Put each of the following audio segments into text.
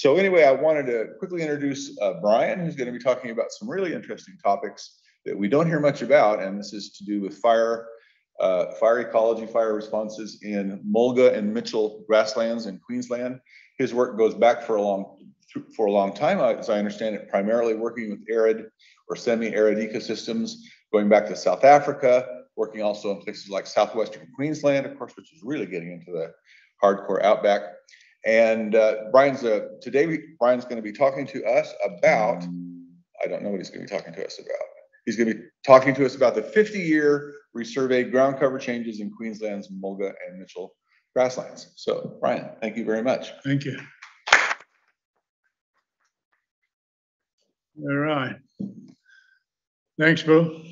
So anyway, I wanted to quickly introduce uh, Brian, who's going to be talking about some really interesting topics that we don't hear much about, and this is to do with fire, uh, fire ecology, fire responses in Mulga and Mitchell grasslands in Queensland. His work goes back for a long for a long time, as I understand it, primarily working with arid or semi-arid ecosystems, going back to South Africa, working also in places like southwestern Queensland, of course, which is really getting into the hardcore outback. And uh, Brian's uh, today, Brian's going to be talking to us about, I don't know what he's going to be talking to us about. He's going to be talking to us about the 50 year resurveyed ground cover changes in Queensland's Mulga and Mitchell grasslands. So, Brian, thank you very much. Thank you. All right. Thanks, Bill.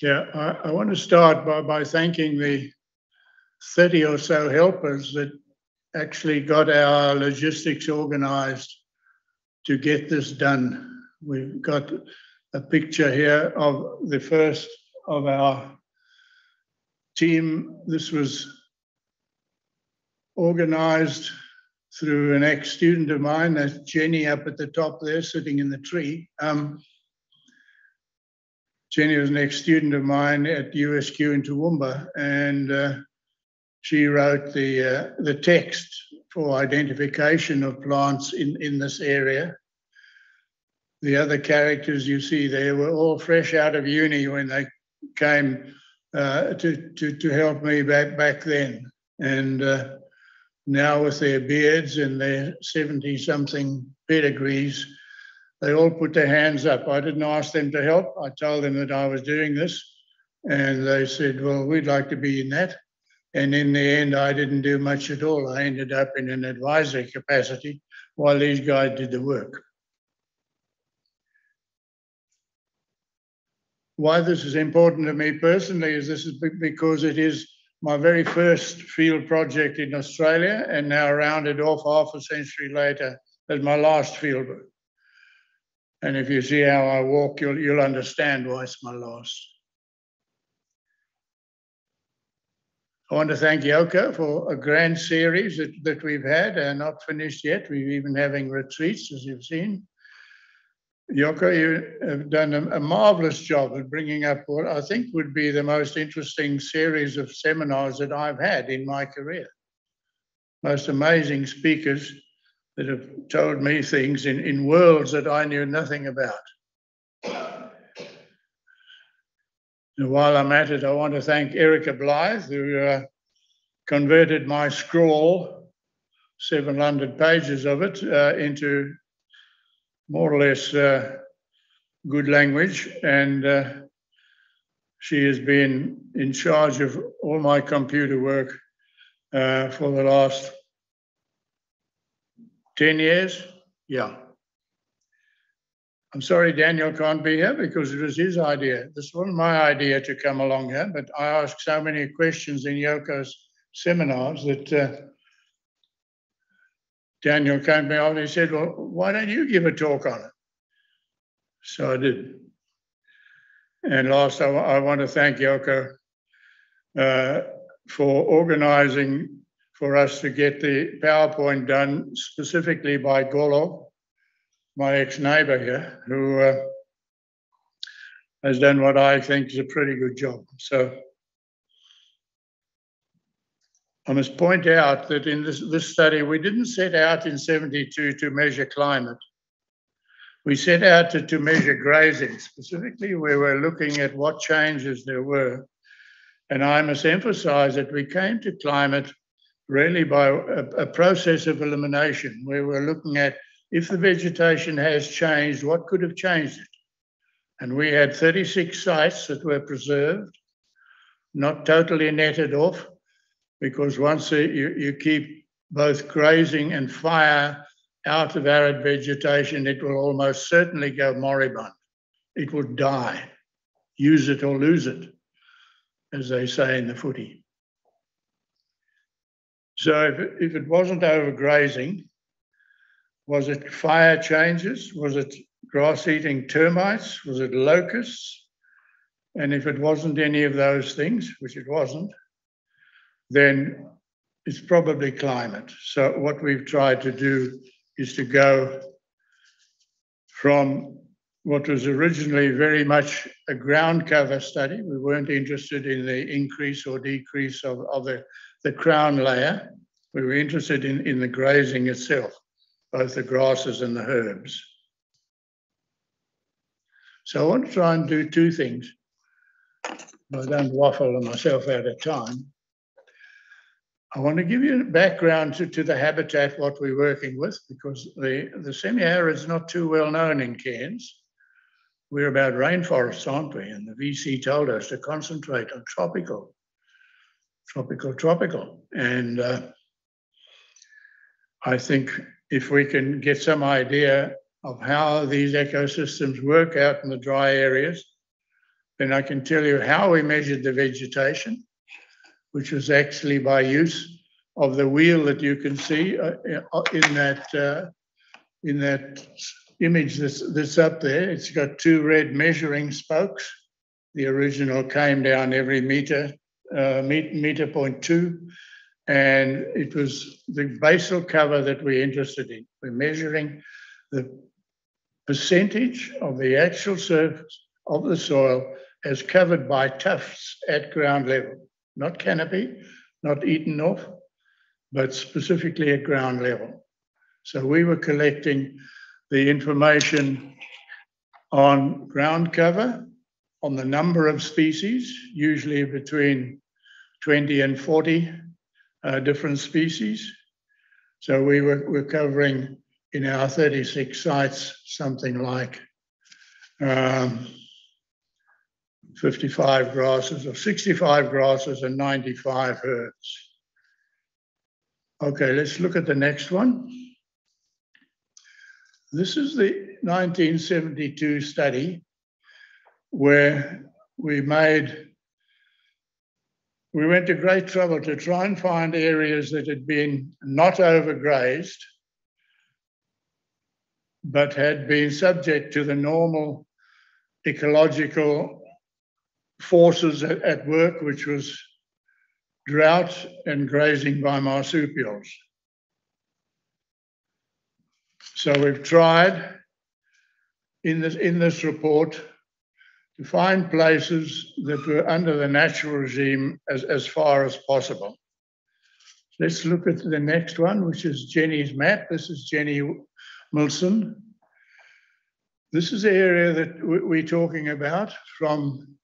Yeah, I, I want to start by, by thanking the 30 or so helpers that actually got our logistics organized to get this done. We've got a picture here of the first of our team. This was organized through an ex-student of mine, that's Jenny up at the top there, sitting in the tree. Um, Jenny was an ex-student of mine at USQ in Toowoomba, and uh, she wrote the uh, the text for identification of plants in, in this area. The other characters you see there were all fresh out of uni when they came uh, to, to, to help me back back then. And uh, now with their beards and their 70 something pedigrees, they all put their hands up. I didn't ask them to help. I told them that I was doing this. And they said, well, we'd like to be in that. And in the end, I didn't do much at all. I ended up in an advisory capacity while these guys did the work. Why this is important to me personally is this is because it is my very first field project in Australia and now rounded off half a century later as my last field work. And if you see how I walk, you'll, you'll understand why it's my last. I want to thank Yoko for a grand series that, that we've had and not finished yet. We've even having retreats, as you've seen. Yoko, you have done a, a, marvelous job at bringing up what I think would be the most interesting series of seminars that I've had in my career. Most amazing speakers that have told me things in, in worlds that I knew nothing about. And while I'm at it, I want to thank Erica Blythe, who uh, converted my scrawl, 700 pages of it, uh, into more or less uh, good language. And uh, she has been in charge of all my computer work uh, for the last 10 years? Yeah. I'm sorry Daniel can't be here because it was his idea. This wasn't my idea to come along here, but I asked so many questions in Yoko's seminars that uh, Daniel came to me and he said, Well, why don't you give a talk on it? So I did. And last, I, I want to thank Yoko uh, for organizing for us to get the PowerPoint done specifically by Golo, my ex-neighbor here, who uh, has done what I think is a pretty good job. So I must point out that in this, this study, we didn't set out in 72 to measure climate. We set out to, to measure grazing, specifically we were looking at what changes there were. And I must emphasize that we came to climate really by a, a process of elimination where we're looking at if the vegetation has changed, what could have changed it? And we had 36 sites that were preserved, not totally netted off, because once you, you keep both grazing and fire out of arid vegetation, it will almost certainly go moribund. It will die. Use it or lose it, as they say in the footy. So if it, if it wasn't overgrazing, was it fire changes? Was it grass eating termites? Was it locusts? And if it wasn't any of those things, which it wasn't, then it's probably climate. So what we've tried to do is to go from what was originally very much a ground cover study. We weren't interested in the increase or decrease of, of the, the crown layer. We were interested in, in the grazing itself, both the grasses and the herbs. So I want to try and do two things. I don't waffle myself out of time. I want to give you a background to, to the habitat, what we're working with, because the, the semi-arid is not too well known in Cairns. We're about rainforests, aren't we? And the VC told us to concentrate on tropical, tropical, tropical. And uh, I think if we can get some idea of how these ecosystems work out in the dry areas, then I can tell you how we measured the vegetation, which was actually by use of the wheel that you can see uh, uh in that uh, in that image that's, that's up there. It's got two red measuring spokes. The original came down every meter, uh, meter point two, and it was the basal cover that we're interested in. We're measuring the percentage of the actual surface of the soil as covered by tufts at ground level, not canopy, not eaten off, but specifically at ground level. So we were collecting the information on ground cover, on the number of species, usually between 20 and 40 uh, different species. So we were, were covering in our 36 sites something like um, 55 grasses or 65 grasses and 95 herbs. Okay, let's look at the next one. This is the 1972 study where we made, we went to great trouble to try and find areas that had been not overgrazed, but had been subject to the normal ecological forces at, at work, which was drought and grazing by marsupials. So we've tried in this, in this report to find places that were under the natural regime as, as far as possible. Let's look at the next one, which is Jenny's map. This is Jenny Milson. This is the area that we're talking about from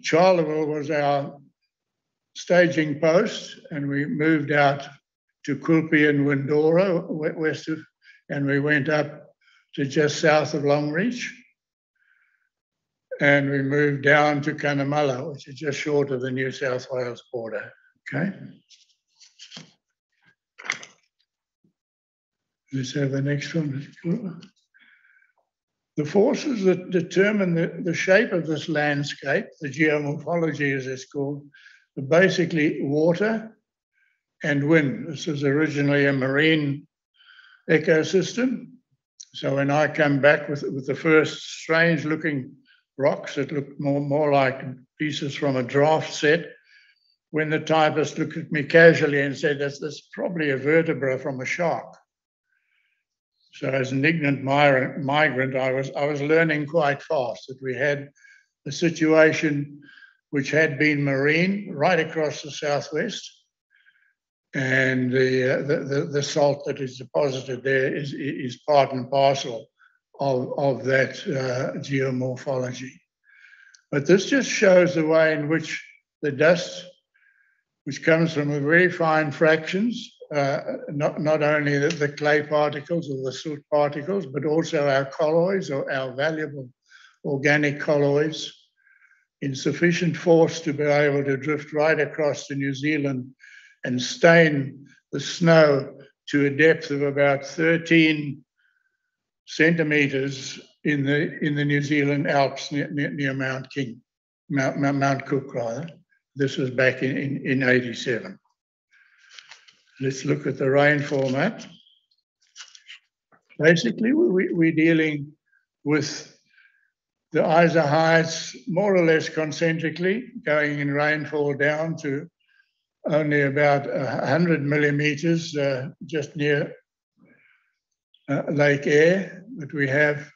Charleville was our staging post, and we moved out to Quilpie and Windora, west of, and we went up to just south of Longreach. And we moved down to Cunnamulla, which is just short of the New South Wales border. Okay. Let's have the next one. The forces that determine the, the shape of this landscape, the geomorphology as it's called, are basically water, and wind. This was originally a marine ecosystem. So when I come back with, with the first strange looking rocks that looked more, more like pieces from a draft set, when the typist looked at me casually and said, that's, that's probably a vertebra from a shark. So as an ignorant migrant, I was, I was learning quite fast that we had a situation which had been marine right across the southwest, and the, uh, the, the, the, salt that is deposited there is, is part and parcel of, of that uh, geomorphology. But this just shows the way in which the dust, which comes from very fine fractions, uh, not, not only the, the, clay particles or the silt particles, but also our colloids or our valuable organic colloids in sufficient force to be able to drift right across to New Zealand and stain the snow to a depth of about 13 centimeters in the in the New Zealand Alps near, near Mount King, Mount, Mount Cook rather. This was back in, in, in 87. Let's look at the rainfall map. Basically, we, we're dealing with the isohyets more or less concentrically, going in rainfall down to only about 100 millimeters uh, just near uh, Lake Eyre, but we have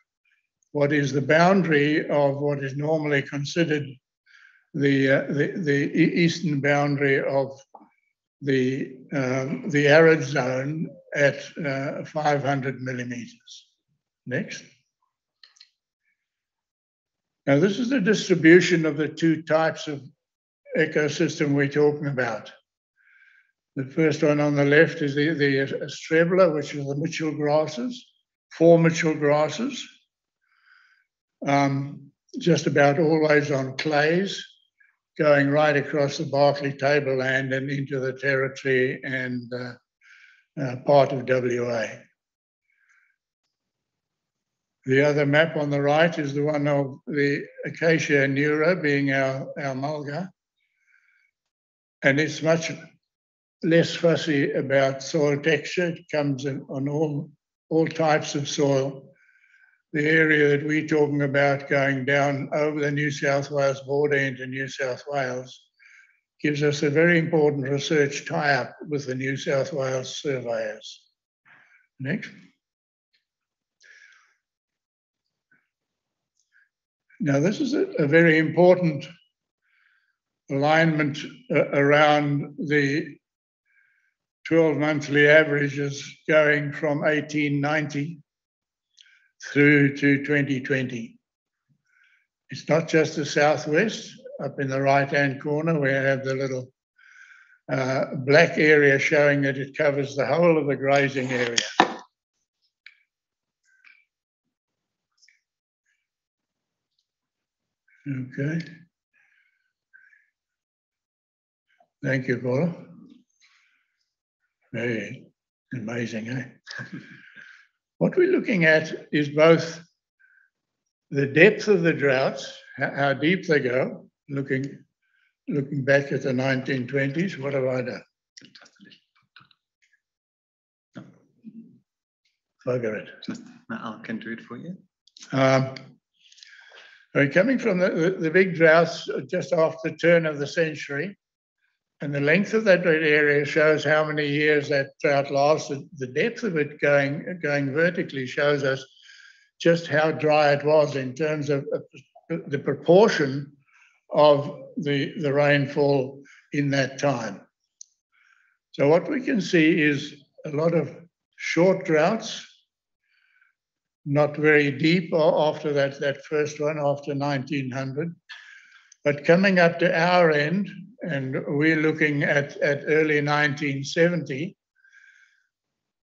what is the boundary of what is normally considered the, uh, the, the eastern boundary of the, um, the arid zone at uh, 500 millimeters. Next. Now, this is the distribution of the two types of ecosystem we're talking about. The first one on the left is the, the which is the Mitchell grasses, four Mitchell grasses, um, just about always on clays, going right across the Barkly tableland and into the territory and uh, uh, part of WA. The other map on the right is the one of the Acacia aneura being our, our mulga. And it's much less fussy about soil texture. It comes in, on all, all types of soil. The area that we're talking about going down over the New South Wales border into New South Wales gives us a very important research tie-up with the New South Wales surveyors. Next. Now, this is a, a very important alignment uh, around the 12 monthly averages going from 1890 through to 2020. It's not just the southwest, up in the right hand corner, we have the little uh, black area showing that it covers the whole of the grazing area. Okay. Thank you, Paul. Very amazing, eh? what we're looking at is both the depth of the droughts, how deep they go, looking looking back at the 1920s. What have I done? Bugger it. I can do it for you. Um, coming from the, the, the, big droughts just after the turn of the century, and the length of that area shows how many years that drought lasted. The depth of it going, going vertically shows us just how dry it was in terms of the proportion of the, the rainfall in that time. So what we can see is a lot of short droughts, not very deep after that, that first one, after 1900. But coming up to our end, and we're looking at, at early 1970,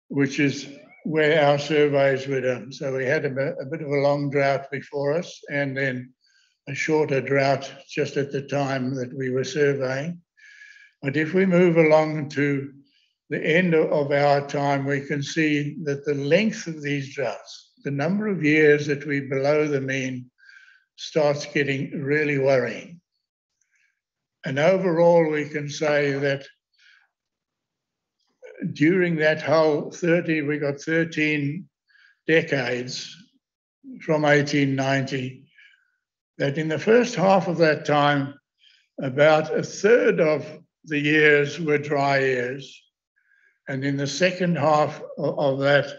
which is where our surveys were done. So we had a, a bit of a long drought before us, and then a shorter drought just at the time that we were surveying. But if we move along to the end of our time, we can see that the length of these droughts, the number of years that we're below the mean starts getting really worrying. And overall, we can say that during that whole 30, we got 13 decades from 1890, that in the first half of that time, about a third of the years were dry years. And in the second half of that,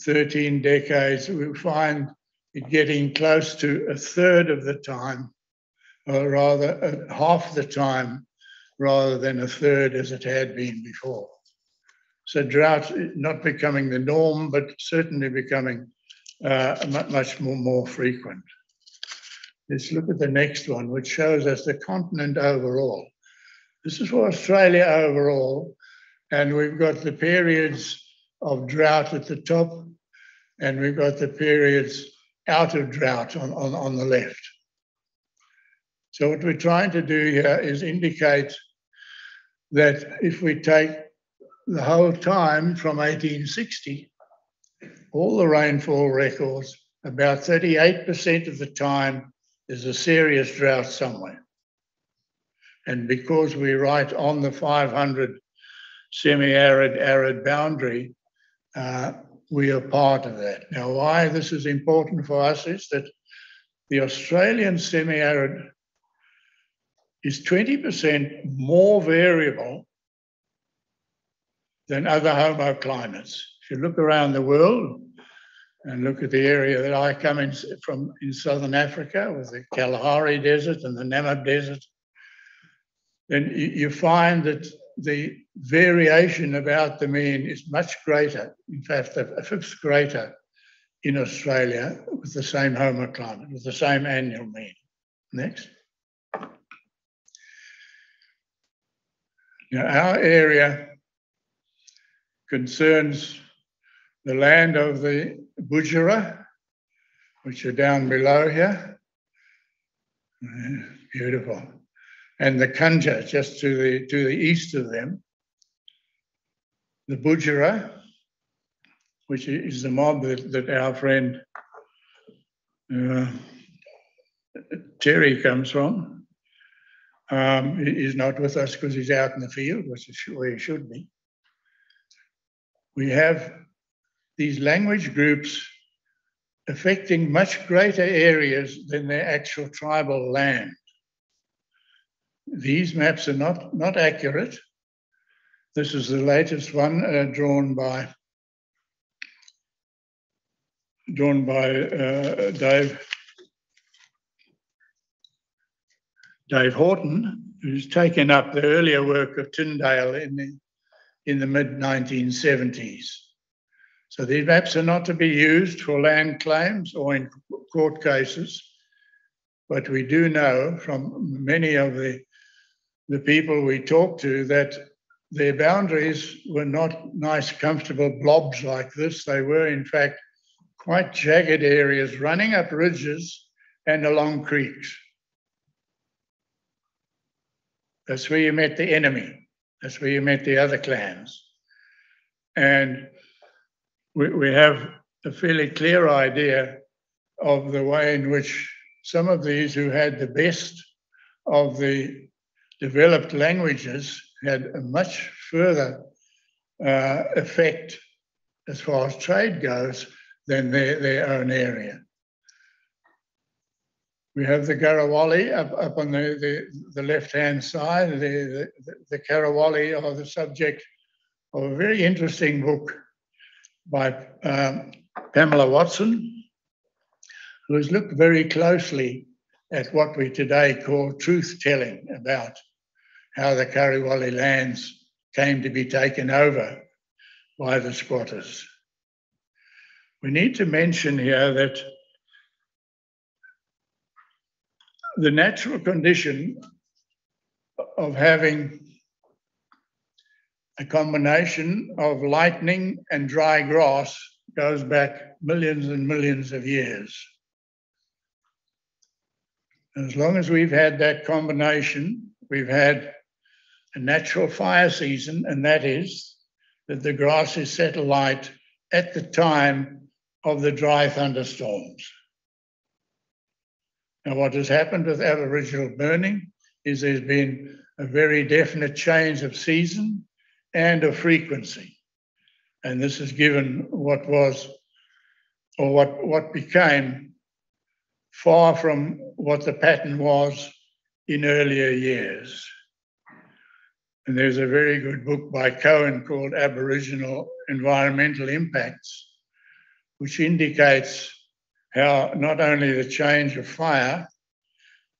13 decades, we find it getting close to a third of the time, or rather uh, half the time, rather than a third as it had been before. So drought not becoming the norm, but certainly becoming uh, much more, more frequent. Let's look at the next one, which shows us the continent overall. This is for Australia overall, and we've got the periods of drought at the top, and we've got the periods out of drought on, on, on the left. So what we're trying to do here is indicate that if we take the whole time from 1860, all the rainfall records, about 38% of the time there's a serious drought somewhere. And because we're right on the 500 semi-arid, arid boundary, uh, we are part of that. Now, why this is important for us is that the Australian semi-arid is 20% more variable than other homoclimates. If you look around the world and look at the area that I come in from in southern Africa with the Kalahari Desert and the Namib Desert, then you, find that the variation about the mean is much greater, in fact, a fifth greater in Australia with the same homoclimate, with the same annual mean. Next. Our area concerns the land of the Badjiri, which are down below here. Beautiful. And the Kunja, just to the, to the east of them. The Badjiri, which is the mob that, that our friend uh, Terry comes from. Um, he's not with us because he's out in the field, which is where he should be. We have these language groups affecting much greater areas than their actual tribal land. These maps are not, not accurate. This is the latest one uh, drawn by drawn by uh, Dave Dave Horton, who's taken up the earlier work of Tindale in the in the mid 1970s. So these maps are not to be used for land claims or in court cases, but we do know from many of the the people we talk to that their boundaries were not nice, comfortable blobs like this. They were, in fact, quite jagged areas running up ridges and along creeks. That's where you met the enemy. That's where you met the other clans. And we, we have a fairly clear idea of the way in which some of these who had the best of the developed languages had a much further uh, effect as far as trade goes than their, their own area. We have the Karuwali up, up on the, the, the left-hand side. The, the, the Karuwali are the subject of a very interesting book by um, Pamela Watson, who has looked very closely at what we today call truth-telling about how the Karuwali lands came to be taken over by the squatters. We need to mention here that the natural condition of having a combination of lightning and dry grass goes back millions and millions of years. As long as we've had that combination, we've had a natural fire season, and that is that the grass is set alight at the time of the dry thunderstorms. Now, what has happened with Aboriginal burning is there's been a very definite change of season and of frequency. And this has given what was, or what, what became, far from what the pattern was in earlier years. And there's a very good book by Kohen called Aboriginal Environmental Impacts, which indicates how not only the change of fire,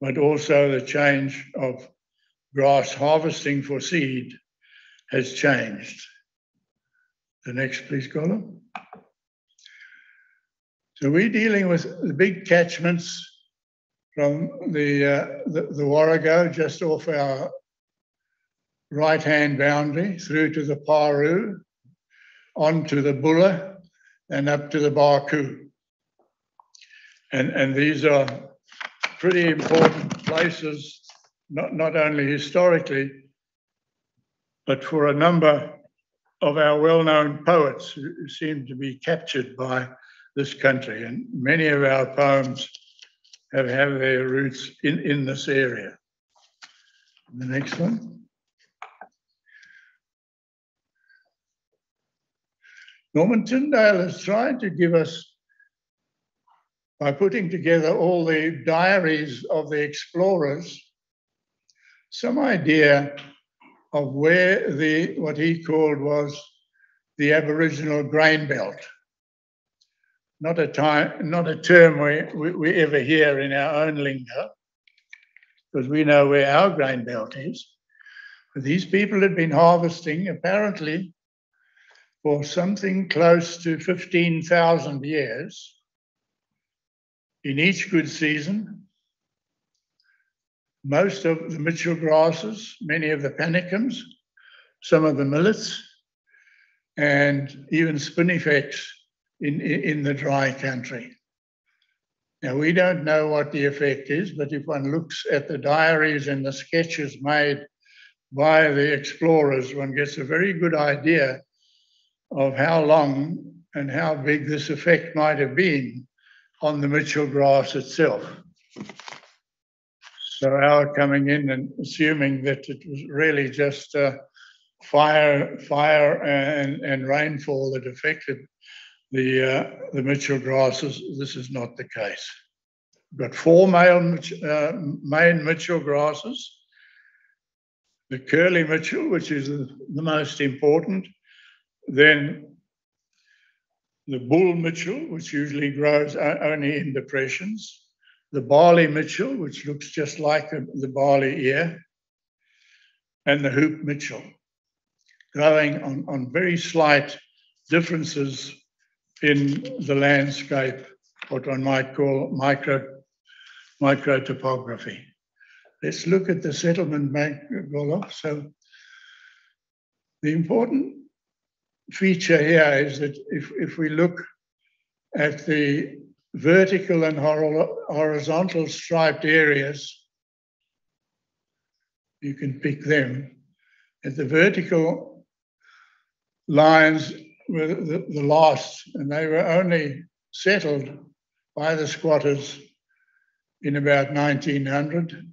but also the change of grass harvesting for seed has changed. The next, please, Colin. So we're dealing with the big catchments from the, uh, the, the Warrego just off our right-hand boundary through to the Paroo, on to the Bulloo and up to the Barcoo. And, and these are pretty important places, not, not only historically, but for a number of our well-known poets who seem to be captured by this country. And many of our poems have, have their roots in, in this area. The next one. Norman Tindale has tried to give us by putting together all the diaries of the explorers some idea of where the, what he called was the Aboriginal grain belt. Not a time, not a term we, we, we ever hear in our own lingo, because we know where our grain belt is. But these people had been harvesting apparently for something close to 15,000 years in each good season. Most of the Mitchell grasses, many of the panicums, some of the millets, and even spinifex in, in, in the dry country. Now, we don't know what the effect is, but if one looks at the diaries and the sketches made by the explorers, one gets a very good idea of how long and how big this effect might have been on the Mitchell grass itself. So our coming in and assuming that it was really just uh, fire, fire and, and rainfall that affected the uh, the Mitchell grasses, this is not the case. Got four male, uh, main Mitchell grasses. The curly Mitchell, which is the most important, then the bull Mitchell, which usually grows only in depressions, the barley Mitchell, which looks just like the barley ear, and the hoop Mitchell, growing on, on very slight differences in the landscape, what one might call micro, micro topography. Let's look at the settlement bank, Goloff. So the important feature here is that if, if we look at the vertical and horizontal striped areas, you can pick them. At the vertical lines were the, the last, and they were only settled by the squatters in about 1900,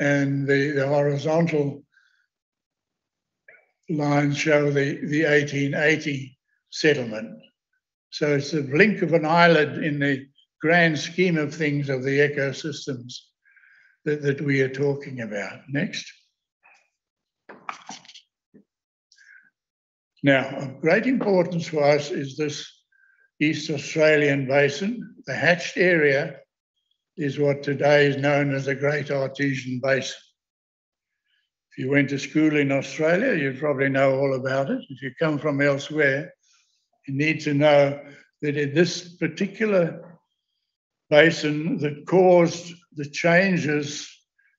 and the, the horizontal lines show the, the 1880 settlement. So it's a blink of an eyelid in the grand scheme of things of the ecosystems that, that we are talking about. Next. Now, of great importance for us is this East Australian basin. The hatched area is what today is known as the Great Artesian Basin. If you went to school in Australia, you probably know all about it. If you come from elsewhere, you need to know that in this particular basin that caused the changes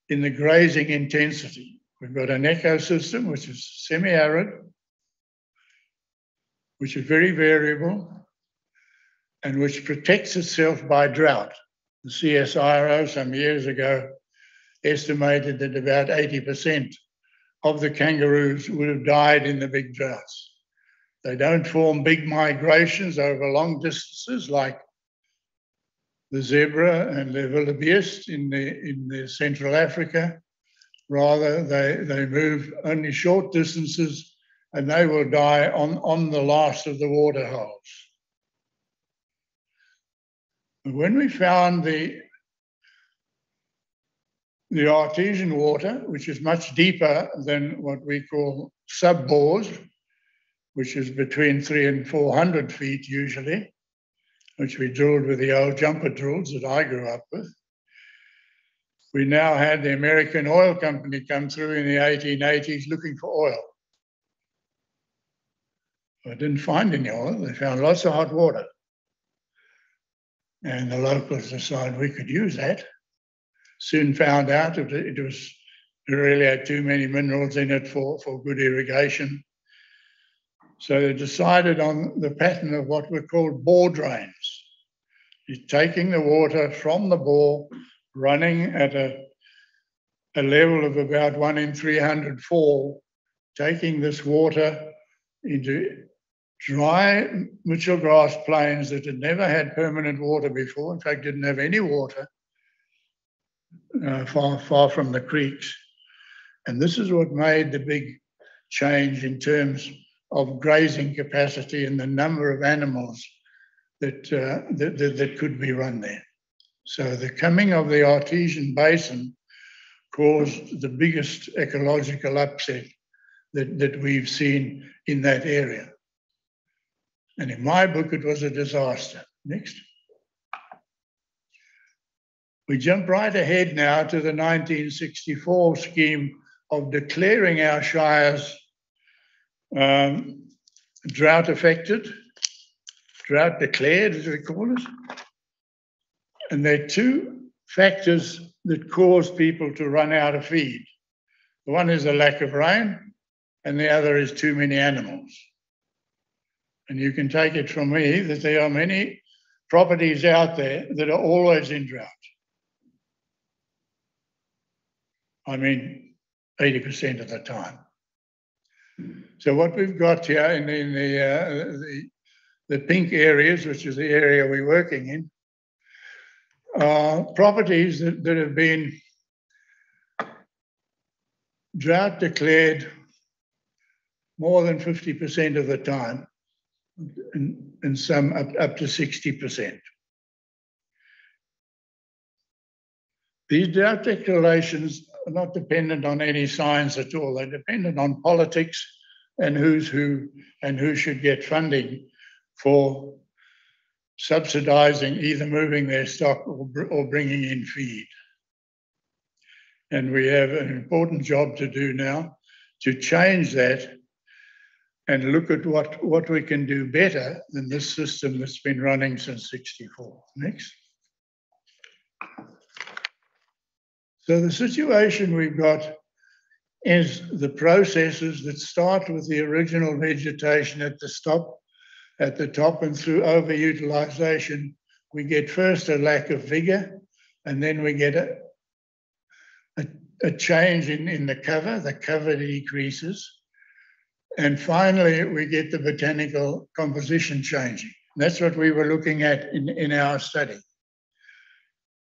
in the grazing intensity. We've got an ecosystem which is semi-arid, which is very variable, and which protects itself by drought. The CSIRO some years ago estimated that about 80% of the kangaroos would have died in the big droughts. They don't form big migrations over long distances like the zebra and the wildebeest in the, in the Central Africa. Rather, they, they move only short distances and they will die on, on the last of the water holes. When we found the the artesian water, which is much deeper than what we call sub-bores, which is between three and 400 feet usually, which we drilled with the old jumper drills that I grew up with. We now had the American Oil Company come through in the 1880s looking for oil. They didn't find any oil. They found lots of hot water. And the locals decided we could use that soon found out that it was it really had too many minerals in it for, for good irrigation. So they decided on the pattern of what were called bore drains. You're taking the water from the bore, running at a, a level of about one in 300 fall, taking this water into dry Mitchell grass plains that had never had permanent water before, in fact, didn't have any water, uh, far, far from the creeks. And this is what made the big change in terms of grazing capacity and the number of animals that, uh, that, that, that, could be run there. So the coming of the artesian basin caused the biggest ecological upset that, that we've seen in that area. And in my book, it was a disaster. Next. We jump right ahead now to the 1964 scheme of declaring our shires um, drought affected, drought declared, as we call it. And there are two factors that cause people to run out of feed. One is the lack of rain, and the other is too many animals. And you can take it from me that there are many properties out there that are always in drought. I mean, 80% of the time. So what we've got here in, in the, uh, the, the pink areas, which is the area we're working in, are properties that, that have been drought declared more than 50% of the time, and, and some up, up to 60%. These drought declarations not dependent on any science at all. They're dependent on politics and who's who and who should get funding for subsidizing either moving their stock or, or bringing in feed. And we have an important job to do now to change that and look at what, what we can do better than this system that's been running since 64. Next. So the situation we've got is the processes that start with the original vegetation at the stop, at the top and through overutilization, we get first a lack of vigor, and then we get a, a, a change in, in the cover, the cover decreases. And finally, we get the botanical composition changing. That's what we were looking at in, in our study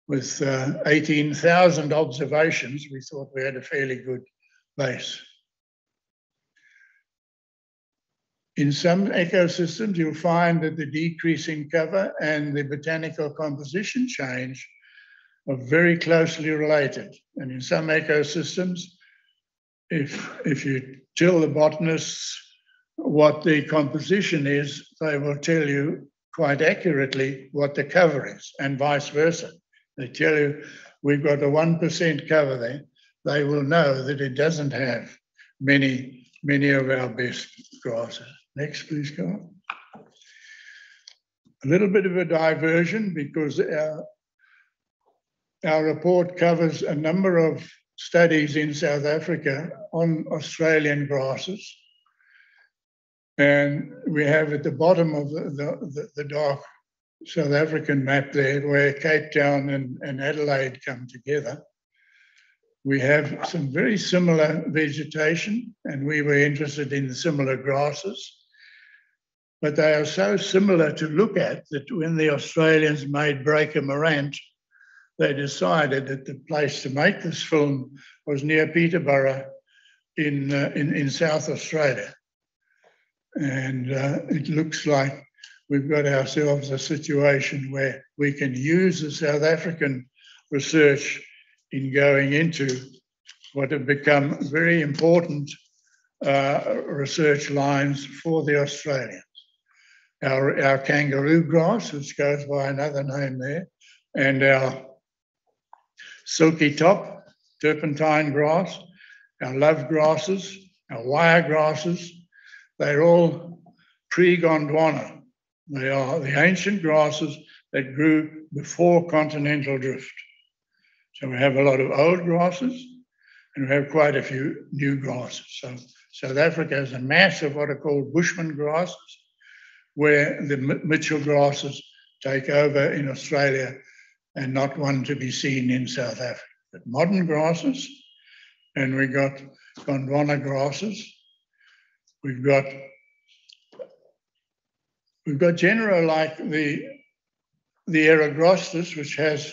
with uh, 18,000 observations, we thought we had a fairly good base. In some ecosystems, you'll find that the decrease in cover and the botanical composition change are very closely related. And in some ecosystems, if, if you tell the botanists what the composition is, they will tell you quite accurately what the cover is, and vice versa. They tell you we've got a 1% cover there. They will know that it doesn't have many, many of our best grasses. Next, please, go. A little bit of a diversion because our, our report covers a number of studies in South Africa on Australian grasses. And we have at the bottom of the, the, the dark South African map there where Cape Town and, and Adelaide come together. We have some very similar vegetation, and we were interested in similar grasses. But they are so similar to look at that when the Australians made Breaker Morant, they decided that the place to make this film was near Peterborough in, uh, in, in South Australia. And uh, it looks like we've got ourselves a situation where we can use the South African research in going into what have become very important uh, research lines for the Australians. Our, our kangaroo grass, which goes by another name there, and our silky top, turpentine grass, our love grasses, our wire grasses, they're all pre-Gondwana. They are the ancient grasses that grew before continental drift. So we have a lot of old grasses and we have quite a few new grasses. So South Africa has a mass of what are called bushman grasses, where the Mitchell grasses take over in Australia and not one to be seen in South Africa. But modern grasses, and we've got Gondwana grasses, we've got We've got genera like the, the Eragrostis, which has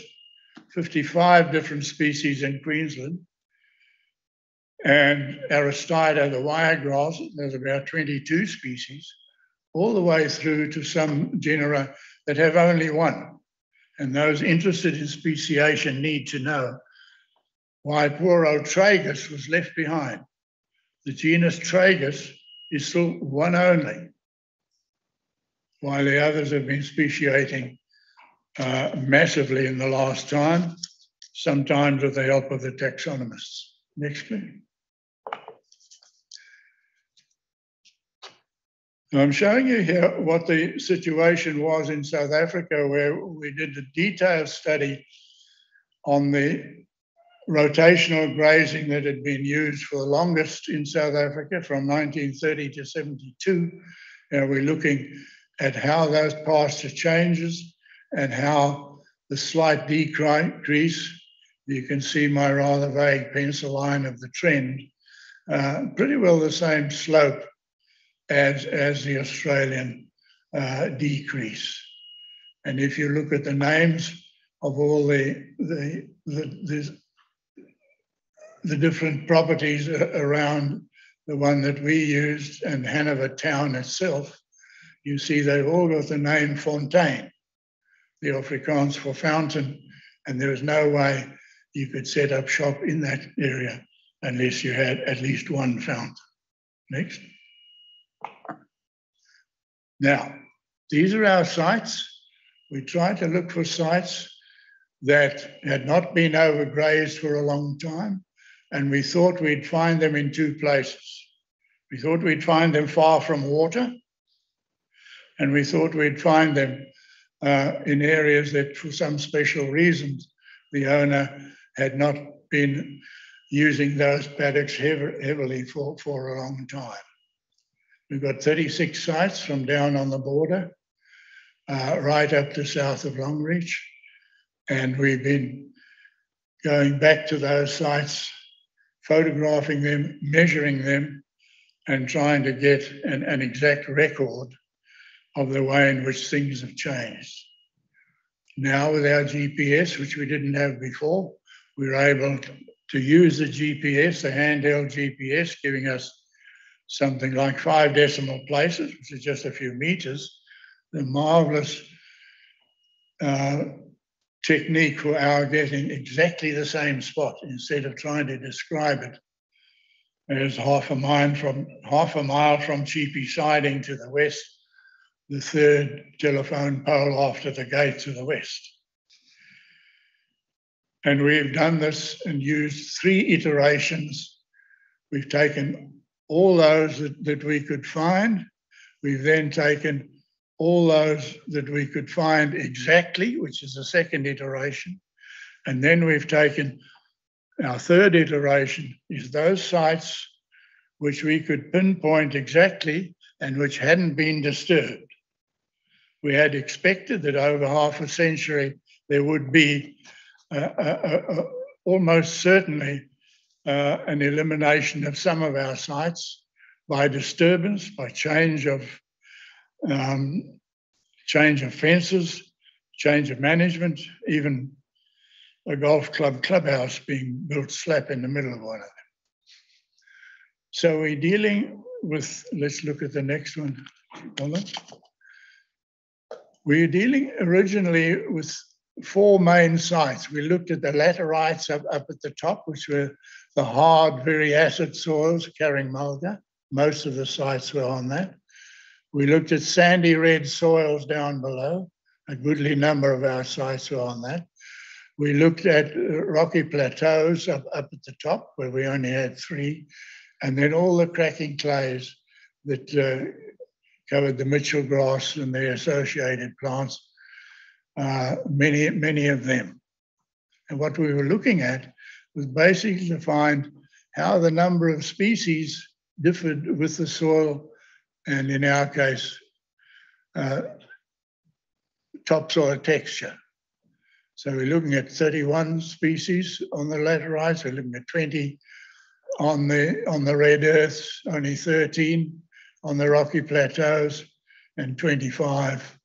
55 different species in Queensland, and Aristida, the wiregrass, there's about 22 species, all the way through to some genera that have only one. And those interested in speciation need to know why poor old tragus was left behind. The genus tragus is still one only, while the others have been speciating uh, massively in the last time, sometimes with the help of the taxonomists. Next, please. I'm showing you here what the situation was in South Africa, where we did a detailed study on the rotational grazing that had been used for the longest in South Africa from 1930 to 72. And we're looking at how those pasture changes and how the slight decrease, you can see my rather vague pencil line of the trend, uh, pretty well the same slope as, as the Australian uh, decrease. And if you look at the names of all the, the, the, the, the different properties around the one that we used and Hanover town itself, you see they've all got the name Fontein, the Afrikaans for fountain, and there was no way you could set up shop in that area unless you had at least one fountain. Next. Now, these are our sites. We tried to look for sites that had not been overgrazed for a long time, and we thought we'd find them in two places. We thought we'd find them far from water, and we thought we'd find them uh, in areas that, for some special reasons, the owner had not been using those paddocks heavily for, for a long time. We've got 36 sites from down on the border, uh, right up to south of Longreach. And we've been going back to those sites, photographing them, measuring them, and trying to get an, an exact record of the way in which things have changed. Now, with our GPS, which we didn't have before, we're able to use the GPS, the handheld GPS, giving us something like five decimal places, which is just a few meters, the marvelous uh, technique for our getting exactly the same spot instead of trying to describe it as half a mile from half a mile from Cheapy Siding to the west, the third telephone pole after the gate to the west. And we've done this and used three iterations. We've taken all those that, that we could find. We've then taken all those that we could find exactly, which is the second iteration. And then we've taken our third iteration is those sites which we could pinpoint exactly and which hadn't been disturbed. We had expected that over half a century there would be uh, uh, uh, almost certainly uh, an elimination of some of our sites by disturbance, by change of um, change of fences, change of management, even a golf club clubhouse being built slap in the middle of one of them. So we're dealing with, let's look at the next one. Hold on. We're dealing originally with four main sites. We looked at the laterites up, up at the top, which were the hard, very acid soils carrying mulga. Most of the sites were on that. We looked at sandy red soils down below. A goodly number of our sites were on that. We looked at rocky plateaus up, up at the top, where we only had three, and then all the cracking clays that uh, covered the Mitchell grass and the associated plants, uh, many, many of them. And what we were looking at was basically to find how the number of species differed with the soil, and in our case, uh, topsoil texture. So we're looking at 31 species on the laterites, we're looking at 20 on the on the red earths, only 13 on the rocky plateaus, and 25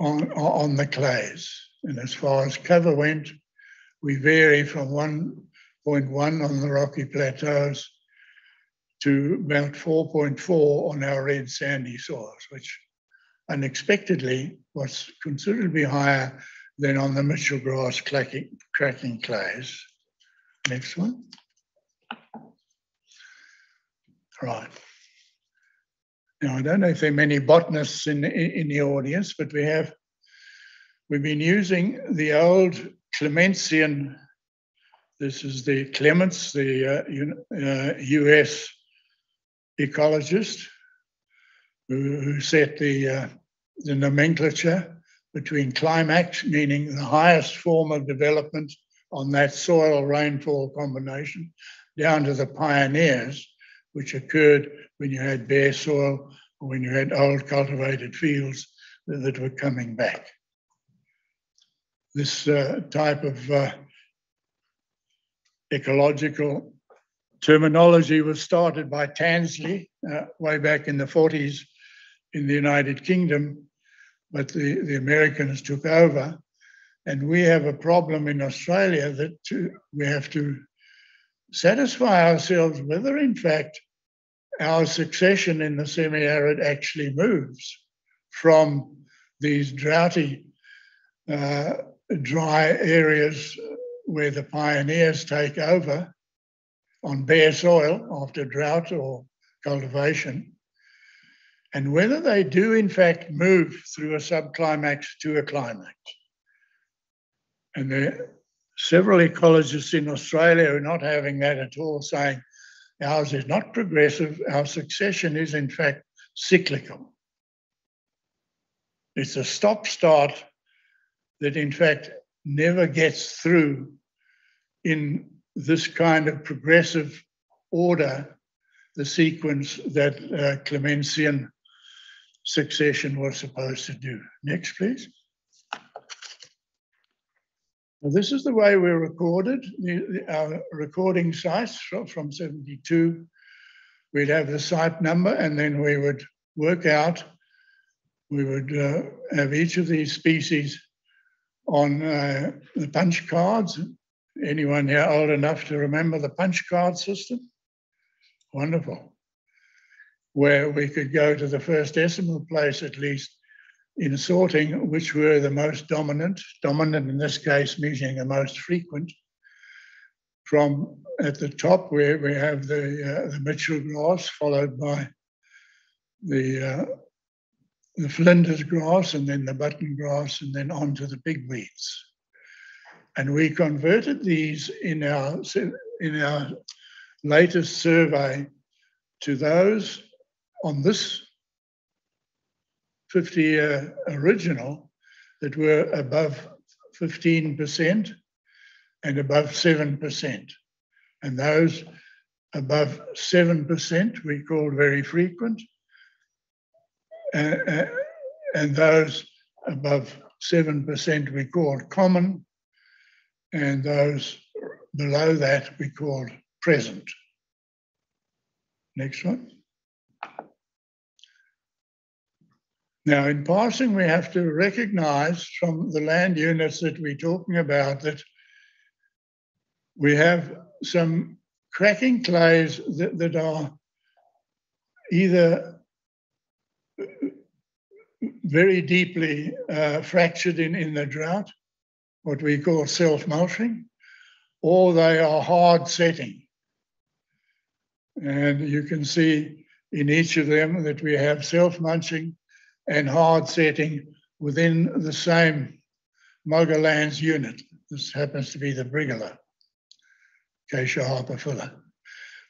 on, on the clays. And as far as cover went, we vary from 1.1 on the rocky plateaus to about 4.4 on our red sandy soils, which unexpectedly was considerably higher than on the Mitchell grass cracking, cracking clays. Next one. Right. Now, I don't know if there are many botanists in, in, the audience, but we have, we've been using the old Clementsian, this is the Clements, the uh, uh, US ecologist who, who set the, uh, the nomenclature between climax, meaning the highest form of development on that soil rainfall combination, down to the pioneers, which occurred when you had bare soil or when you had old cultivated fields that, were coming back. This uh, type of uh, ecological terminology was started by Tansley uh, way back in the 40s in the United Kingdom, but the, the Americans took over. And we have a problem in Australia that we have to satisfy ourselves whether, in fact, our succession in the semi arid actually moves from these droughty, uh, dry areas where the pioneers take over on bare soil after drought or cultivation, and whether they do, in fact, move through a subclimax to a climax. And are several ecologists in Australia are not having that at all, saying ours is not progressive, our succession is, in fact, cyclical. It's a stop start that, in fact, never gets through in this kind of progressive order, the sequence that uh, succession was supposed to do. Next, please. Now, this is the way we're recorded. The, the, our recording sites from, from 72, we'd have the site number and then we would work out, we would uh, have each of these species on uh, the punch cards. Anyone here old enough to remember the punch card system? Wonderful. Where we could go to the first decimal place at least in sorting which were the most dominant, dominant in this case meaning the most frequent. From at the top where we have the, uh, the Mitchell grass followed by the, uh, the Flinders grass and then the button grass and then on to the big weeds. And we converted these in our, in our latest survey to those on this 50 year original that were above 15% and above 7%. And those above 7% we called very frequent. Uh, uh, and those above 7% we called common. And those below that we called present. Next one. Now, in passing, we have to recognize from the land units that we're talking about that we have some cracking clays that, that are either very deeply uh, fractured in, in the drought, what we call self mulching, or they are hard setting. And you can see in each of them that we have self mulching and hard setting within the same Mogollons unit. This happens to be the Brigalow, Acacia harpophylla.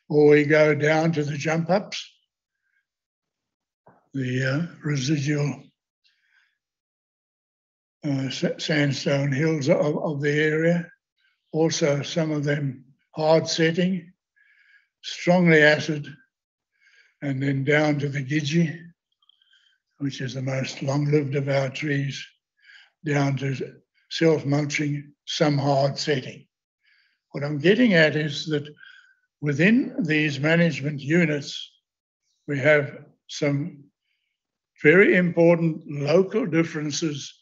Or we go down to the jump ups, the uh, residual uh, sandstone hills of, of the area. Also, some of them hard setting, strongly acid, and then down to the Gidgee which is the most long-lived of our trees, down to self-mulching, some hard setting. What I'm getting at is that within these management units, we have some very important local differences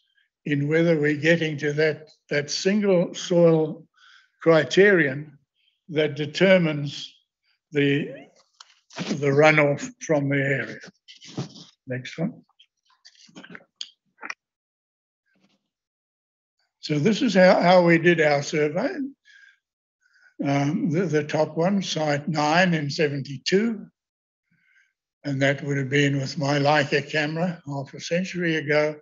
in whether we're getting to that, that single soil criterion that determines the, the runoff from the area. Next one. So this is how, how we did our survey. Um, the, the top one, site nine in 72. And that would have been with my Leica camera half a century ago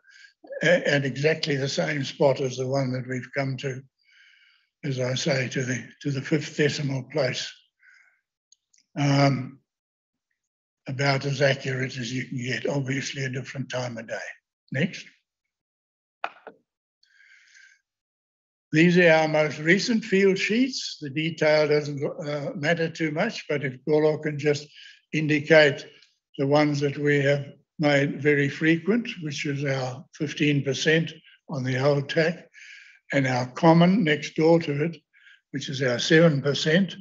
at exactly the same spot as the one that we've come to, as I say, to the, to the fifth decimal place. Um, about as accurate as you can get, obviously a different time of day. Next. These are our most recent field sheets. The detail doesn't uh, matter too much, but if Golo can just indicate the ones that we have made very frequent, which is our 15% on the old tack, and our common next door to it, which is our 7%,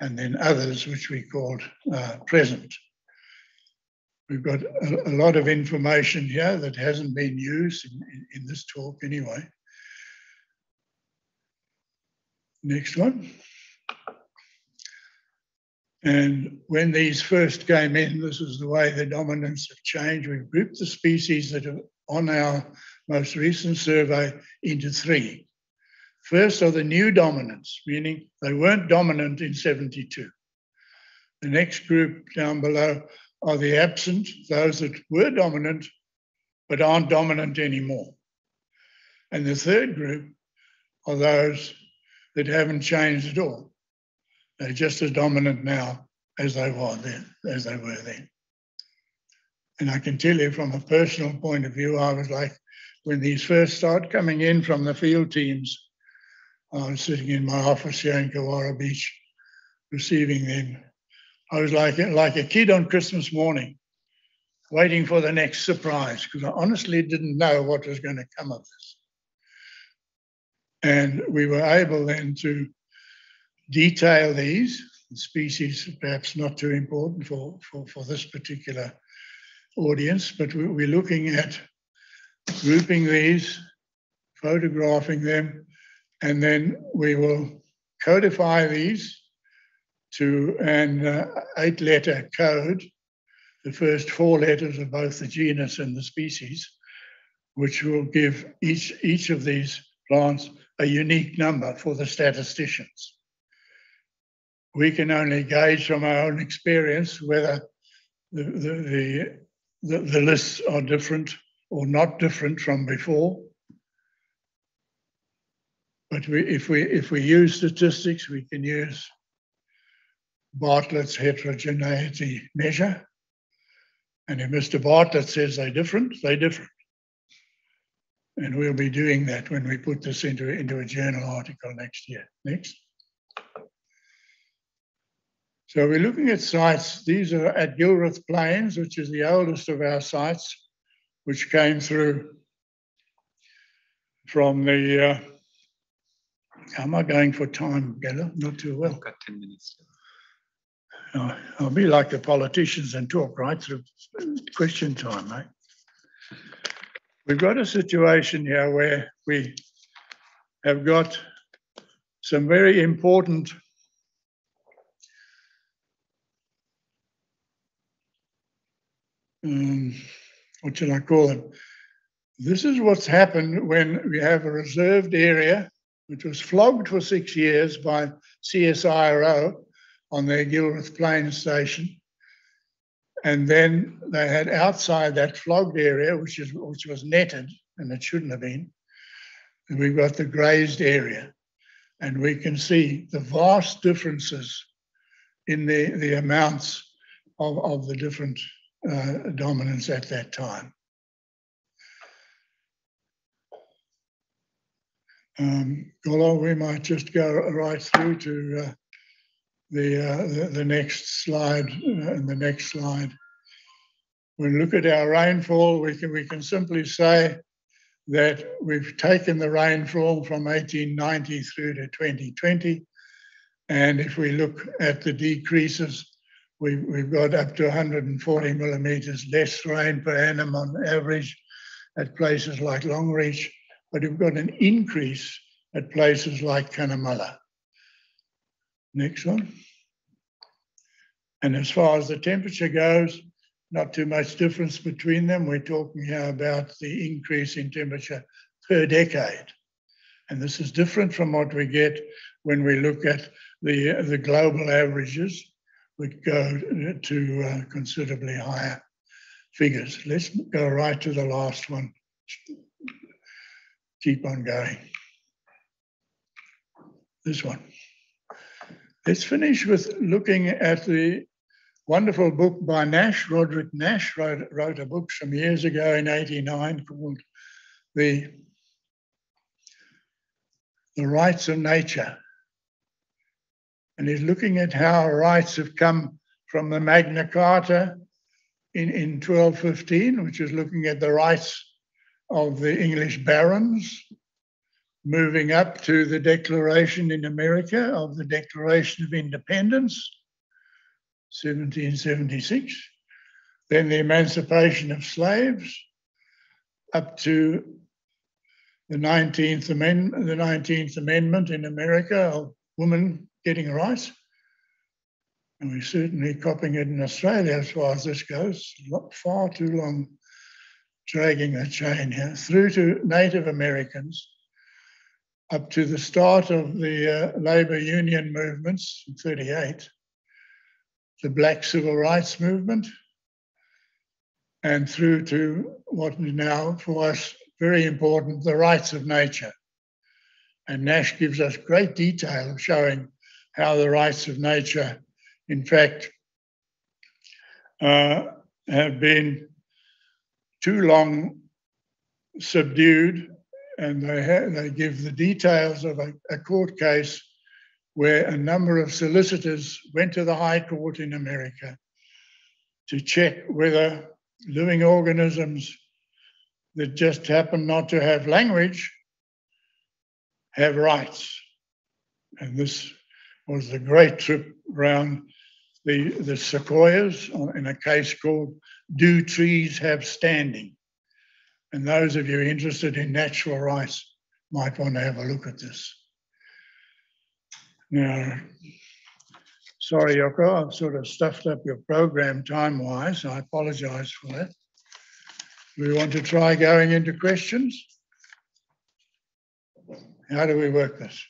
and then others, which we called uh, present. We've got a, a, lot of information here that hasn't been used in, in, in this talk anyway. Next one. And when these first came in, this is the way the dominance have changed. We've grouped the species that are on our most recent survey into three. First are the new dominants, meaning they weren't dominant in 72. The next group down below are the absent, those that were dominant but aren't dominant anymore. And the third group are those that haven't changed at all. They're just as dominant now as they were then, as they were then. And I can tell you from a personal point of view, I was like, when these first started coming in from the field teams, I was sitting in my office here in Kawara Beach, receiving them. I was like, like a kid on Christmas morning, waiting for the next surprise, because I honestly didn't know what was going to come of this. And we were able then to detail these species, perhaps not too important for, for, for this particular audience, but we're looking at grouping these, photographing them, and then we will codify these to an uh, eight letter code, the first four letters of both the genus and the species, which will give each, each of these plants a unique number for the statisticians. We can only gauge from our own experience whether the, the, the, the, lists are different or not different from before. But we, if we if we use statistics, we can use Bartlett's heterogeneity measure. And if Mr. Bartlett says they're different, they're different. And we'll be doing that when we put this into, into a journal article next year. Next. So we're looking at sites. These are at Gilruth Plains, which is the oldest of our sites, which came through from the. Uh, am I going for time, Gella? Not too well. I've got 10 minutes. Uh, I'll be like the politicians and talk right through question time, mate. We've got a situation here where we have got some very important um, what shall I call them? This is what's happened when we have a reserved area, which was flogged for six years by CSIRO on their Gilruth Plain station. And then they had outside that flogged area, which, is, which was netted, and it shouldn't have been, and we've got the grazed area. And we can see the vast differences in the, the amounts of, of the different uh, dominance at that time. Um, Golo, we might just go right through to uh, the, uh, the, the next slide uh, and the next slide. When we look at our rainfall, we can we can simply say that we've taken the rainfall from 1890 through to 2020, and if we look at the decreases We've, we've got up to 140 millimeters less rain per annum on average at places like Longreach, but we've got an increase at places like Cunnamulla. Next one. And as far as the temperature goes, not too much difference between them. We're talking here about the increase in temperature per decade. And this is different from what we get when we look at the, the global averages would go to uh, considerably higher figures. Let's go right to the last one. Keep on going. This one. Let's finish with looking at the wonderful book by Nash. Roderick Nash wrote, wrote a book some years ago in 89 called The, the Rights of Nature. And he's looking at how rights have come from the Magna Carta in, in 1215, which is looking at the rights of the English barons, moving up to the Declaration in America of the Declaration of Independence, 1776, then the emancipation of slaves, up to the 19th Amendment, the 19th Amendment in America of women getting rights. And we're certainly copying it in Australia as far as this goes, far too long dragging the chain here, through to Native Americans, up to the start of the uh, labor union movements in 38, the black civil rights movement, and through to what is now for us very important, the rights of nature. And Nash gives us great detail of showing how the rights of nature, in fact, uh, have been too long subdued and they, they give the details of a, a court case where a number of solicitors went to the High Court in America to check whether living organisms that just happen not to have language have rights. And this was the great trip around the, the sequoias in a case called Do Trees Have Standing? And those of you interested in natural rights might want to have a look at this. Now, sorry, Yoko, I've sort of stuffed up your program time wise. I apologize for that. We want to try going into questions. How do we work this?